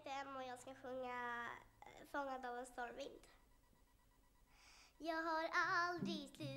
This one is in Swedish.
heter Emma och jag ska sjunga eh, Fångad av en stormvind. Jag har aldrig slutat